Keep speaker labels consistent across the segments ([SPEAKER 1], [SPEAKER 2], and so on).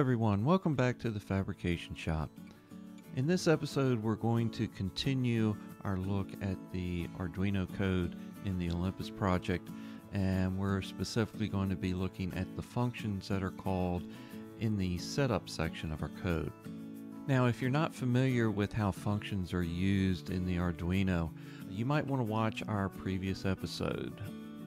[SPEAKER 1] everyone, welcome back to the Fabrication Shop. In this episode, we're going to continue our look at the Arduino code in the Olympus project, and we're specifically going to be looking at the functions that are called in the setup section of our code. Now, if you're not familiar with how functions are used in the Arduino, you might want to watch our previous episode.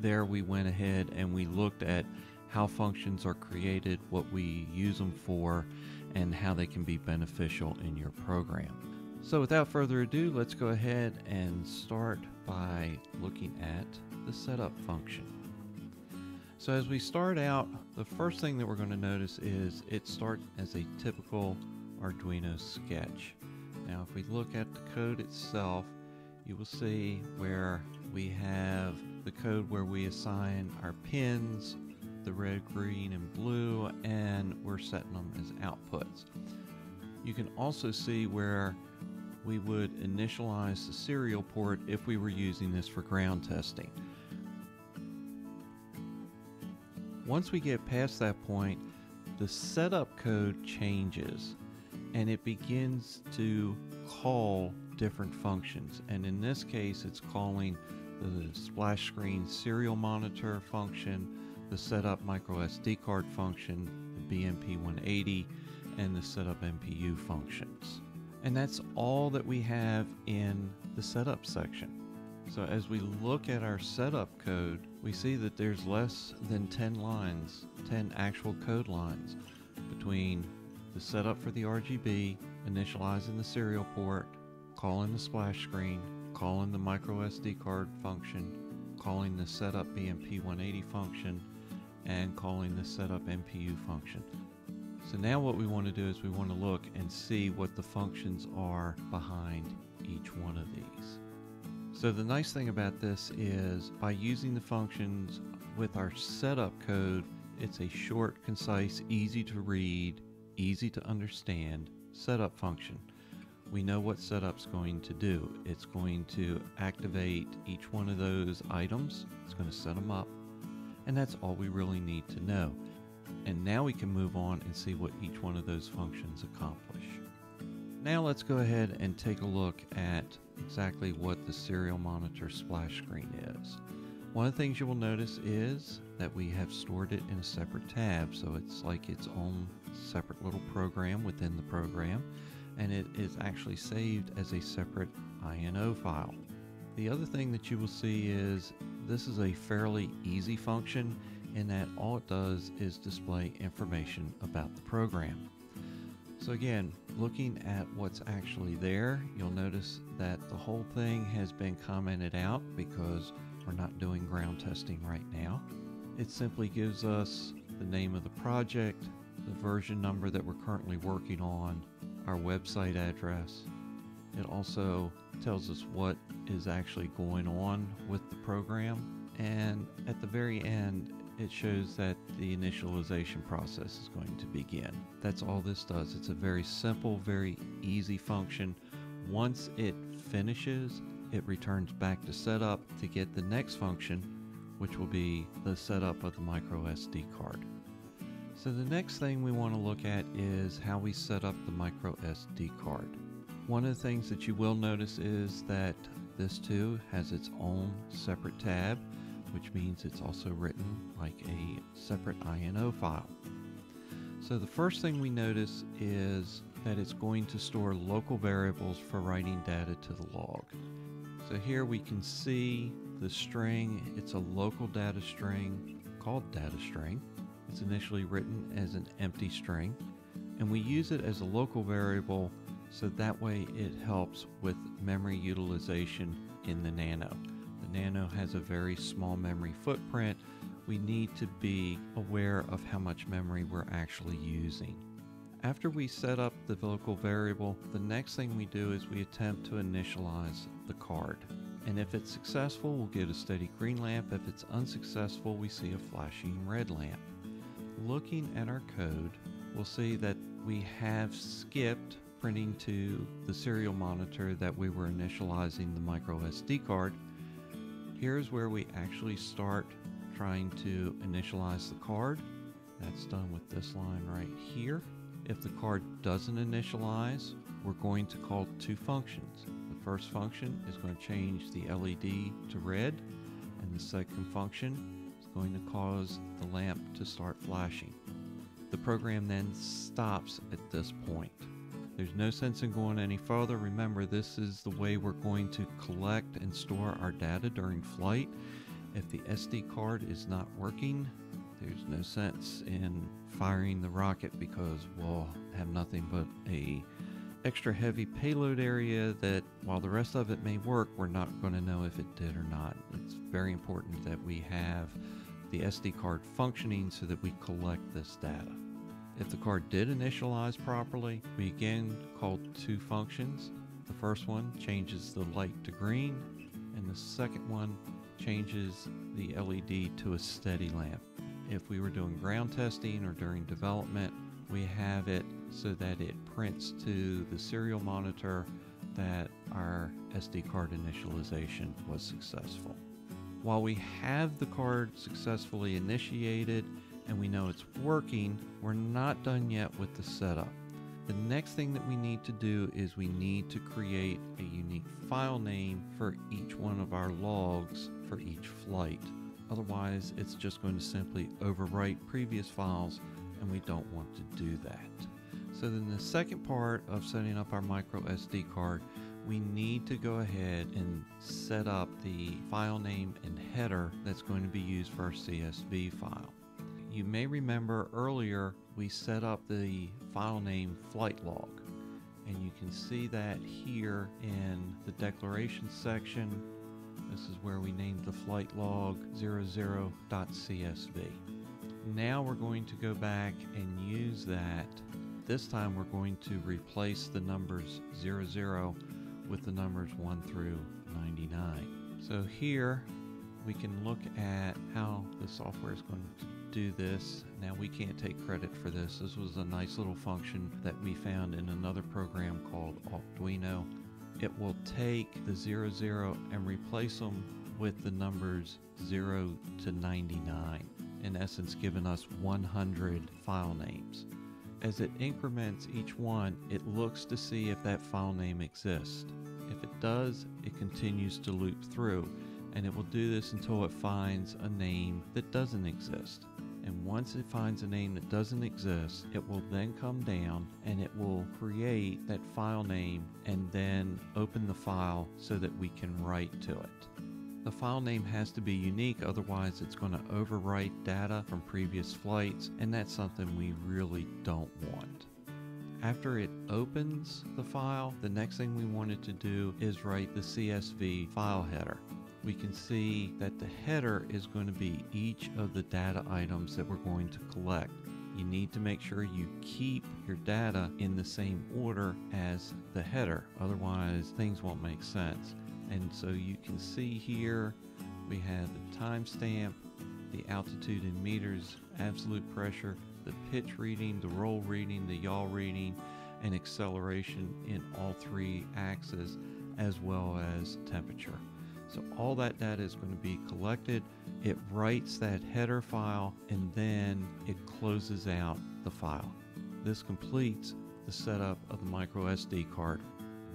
[SPEAKER 1] There, we went ahead and we looked at how functions are created, what we use them for, and how they can be beneficial in your program. So without further ado, let's go ahead and start by looking at the setup function. So as we start out, the first thing that we're going to notice is it starts as a typical Arduino sketch. Now if we look at the code itself, you will see where we have the code where we assign our pins, the red, green, and blue, and we're setting them as outputs. You can also see where we would initialize the serial port if we were using this for ground testing. Once we get past that point, the setup code changes and it begins to call different functions. And in this case, it's calling the splash screen serial monitor function, the setup micro SD card function, the BMP 180, and the setup MPU functions. And that's all that we have in the setup section. So as we look at our setup code, we see that there's less than 10 lines, 10 actual code lines between the setup for the RGB, initializing the serial port, calling the splash screen, calling the micro SD card function, calling the setup BMP 180 function, and calling the setup MPU function. So now what we want to do is we want to look and see what the functions are behind each one of these. So the nice thing about this is by using the functions with our setup code, it's a short, concise, easy to read, easy to understand setup function. We know what setup's going to do. It's going to activate each one of those items. It's going to set them up and that's all we really need to know. And now we can move on and see what each one of those functions accomplish. Now let's go ahead and take a look at exactly what the serial monitor splash screen is. One of the things you will notice is that we have stored it in a separate tab, so it's like its own separate little program within the program, and it is actually saved as a separate INO file. The other thing that you will see is this is a fairly easy function in that all it does is display information about the program. So again, looking at what's actually there, you'll notice that the whole thing has been commented out because we're not doing ground testing right now. It simply gives us the name of the project, the version number that we're currently working on, our website address. It also tells us what is actually going on with the program. And at the very end, it shows that the initialization process is going to begin. That's all this does. It's a very simple, very easy function. Once it finishes, it returns back to setup to get the next function, which will be the setup of the micro SD card. So the next thing we want to look at is how we set up the micro SD card. One of the things that you will notice is that this too has its own separate tab, which means it's also written like a separate INO file. So the first thing we notice is that it's going to store local variables for writing data to the log. So here we can see the string, it's a local data string called data string. It's initially written as an empty string and we use it as a local variable so that way it helps with memory utilization in the Nano. The Nano has a very small memory footprint. We need to be aware of how much memory we're actually using. After we set up the local variable, the next thing we do is we attempt to initialize the card. And if it's successful, we'll get a steady green lamp. If it's unsuccessful, we see a flashing red lamp. Looking at our code, we'll see that we have skipped printing to the serial monitor that we were initializing the micro SD card. Here's where we actually start trying to initialize the card. That's done with this line right here. If the card doesn't initialize, we're going to call two functions. The first function is going to change the LED to red, and the second function is going to cause the lamp to start flashing. The program then stops at this point. There's no sense in going any further. Remember, this is the way we're going to collect and store our data during flight. If the SD card is not working, there's no sense in firing the rocket because we'll have nothing but a extra heavy payload area that while the rest of it may work, we're not going to know if it did or not. It's very important that we have the SD card functioning so that we collect this data. If the card did initialize properly, we again call two functions. The first one changes the light to green, and the second one changes the LED to a steady lamp. If we were doing ground testing or during development, we have it so that it prints to the serial monitor that our SD card initialization was successful. While we have the card successfully initiated and we know it's working, we're not done yet with the setup. The next thing that we need to do is we need to create a unique file name for each one of our logs for each flight. Otherwise, it's just going to simply overwrite previous files and we don't want to do that. So then the second part of setting up our micro SD card, we need to go ahead and set up the file name and header that's going to be used for our CSV file. You may remember earlier we set up the file name flight log and you can see that here in the declaration section. This is where we named the flight log 00.csv. Now we're going to go back and use that. This time we're going to replace the numbers 00 with the numbers 1 through 99. So here we can look at how the software is going to do this. Now we can't take credit for this. This was a nice little function that we found in another program called Altduino. It will take the 00 and replace them with the numbers 0 to 99, in essence giving us 100 file names. As it increments each one, it looks to see if that file name exists. If it does, it continues to loop through, and it will do this until it finds a name that doesn't exist and once it finds a name that doesn't exist, it will then come down and it will create that file name and then open the file so that we can write to it. The file name has to be unique, otherwise, it's going to overwrite data from previous flights, and that's something we really don't want. After it opens the file, the next thing we wanted to do is write the CSV file header we can see that the header is going to be each of the data items that we're going to collect. You need to make sure you keep your data in the same order as the header, otherwise things won't make sense. And so you can see here we have the timestamp, the altitude in meters, absolute pressure, the pitch reading, the roll reading, the yaw reading, and acceleration in all three axes, as well as temperature. So all that data is going to be collected. It writes that header file and then it closes out the file. This completes the setup of the micro SD card.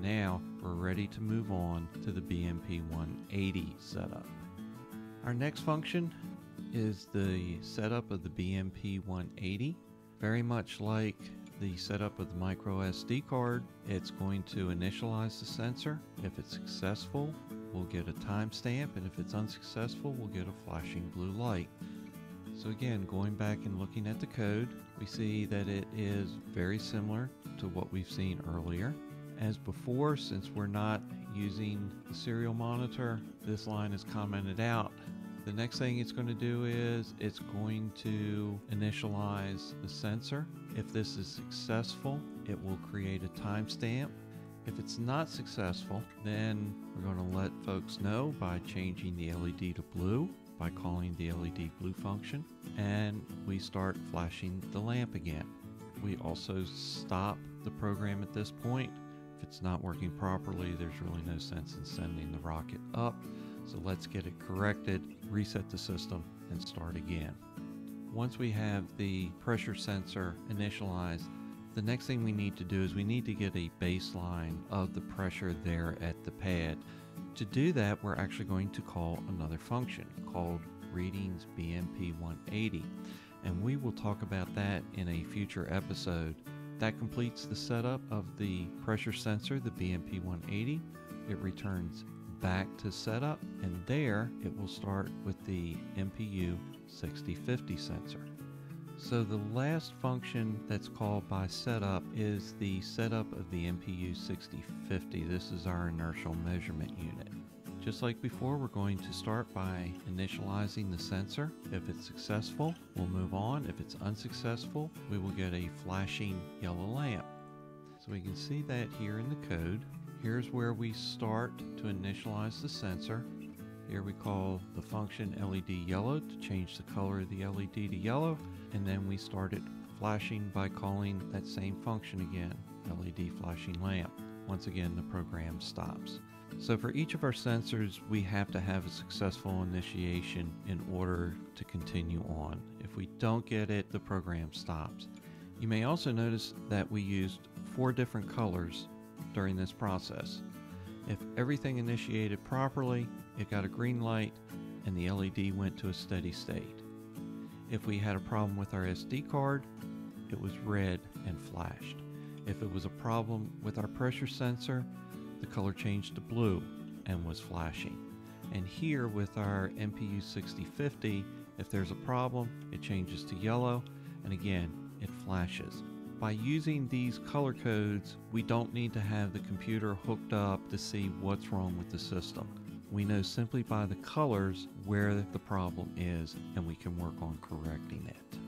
[SPEAKER 1] Now we're ready to move on to the BMP 180 setup. Our next function is the setup of the BMP 180. Very much like the setup of the micro SD card, it's going to initialize the sensor. If it's successful, we'll get a timestamp, and if it's unsuccessful, we'll get a flashing blue light. So again, going back and looking at the code, we see that it is very similar to what we've seen earlier. As before, since we're not using the serial monitor, this line is commented out. The next thing it's going to do is it's going to initialize the sensor. If this is successful, it will create a timestamp if it's not successful, then we're going to let folks know by changing the LED to blue, by calling the LED blue function, and we start flashing the lamp again. We also stop the program at this point. If it's not working properly, there's really no sense in sending the rocket up. So let's get it corrected, reset the system, and start again. Once we have the pressure sensor initialized, the next thing we need to do is we need to get a baseline of the pressure there at the pad. To do that, we're actually going to call another function called readings BMP 180, and we will talk about that in a future episode. That completes the setup of the pressure sensor, the BMP 180. It returns back to setup, and there it will start with the MPU 6050 sensor. So the last function that's called by setup is the setup of the MPU 6050. This is our inertial measurement unit. Just like before, we're going to start by initializing the sensor. If it's successful, we'll move on. If it's unsuccessful, we will get a flashing yellow lamp. So we can see that here in the code. Here's where we start to initialize the sensor. Here we call the function LED yellow to change the color of the LED to yellow. And then we started flashing by calling that same function again, LED flashing lamp. Once again, the program stops. So for each of our sensors, we have to have a successful initiation in order to continue on. If we don't get it, the program stops. You may also notice that we used four different colors during this process. If everything initiated properly, it got a green light and the LED went to a steady state. If we had a problem with our SD card, it was red and flashed. If it was a problem with our pressure sensor, the color changed to blue and was flashing. And here with our MPU 6050, if there's a problem, it changes to yellow, and again, it flashes. By using these color codes, we don't need to have the computer hooked up to see what's wrong with the system. We know simply by the colors where the problem is and we can work on correcting it.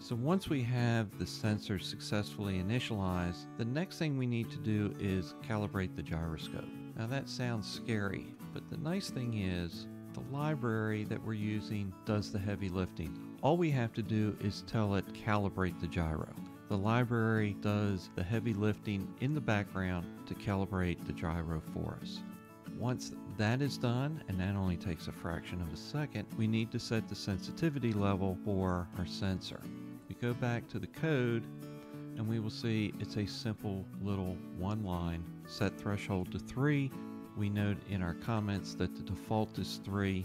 [SPEAKER 1] So once we have the sensor successfully initialized, the next thing we need to do is calibrate the gyroscope. Now that sounds scary, but the nice thing is the library that we're using does the heavy lifting. All we have to do is tell it calibrate the gyro. The library does the heavy lifting in the background to calibrate the gyro for us. Once that is done, and that only takes a fraction of a second, we need to set the sensitivity level for our sensor. We go back to the code and we will see it's a simple little one line set threshold to 3. We note in our comments that the default is 3.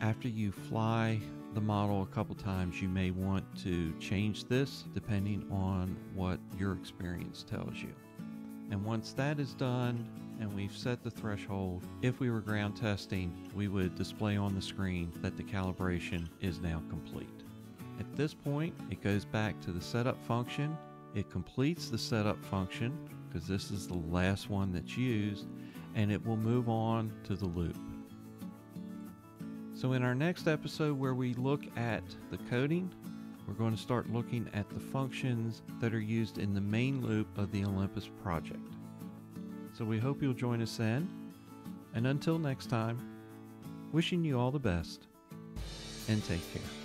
[SPEAKER 1] After you fly the model a couple times, you may want to change this depending on what your experience tells you. And once that is done and we've set the threshold, if we were ground testing, we would display on the screen that the calibration is now complete. At this point, it goes back to the setup function. It completes the setup function because this is the last one that's used and it will move on to the loop. So in our next episode where we look at the coding, we're going to start looking at the functions that are used in the main loop of the Olympus project. So we hope you'll join us then. And until next time, wishing you all the best and take care.